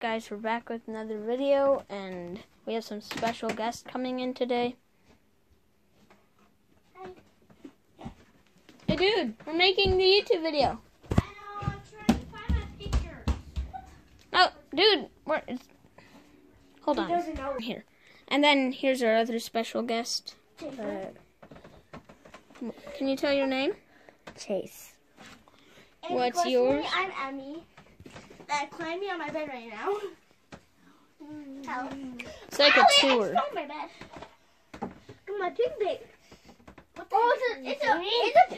Guys, we're back with another video, and we have some special guests coming in today. Hi. Hey, dude, we're making the YouTube video. I know, I'm trying to find my picture. Oh, dude, we're. Hold He on. doesn't know. Here. And then here's our other special guest. Can you tell your name? Chase. And what's yours? I'm Emmy. Uh, climbing on my bed right now. Tell. It's like a Ow, I tour. stole my bed. Look my pig bait. What the Oh, it's a- it's a Pinky Thomas.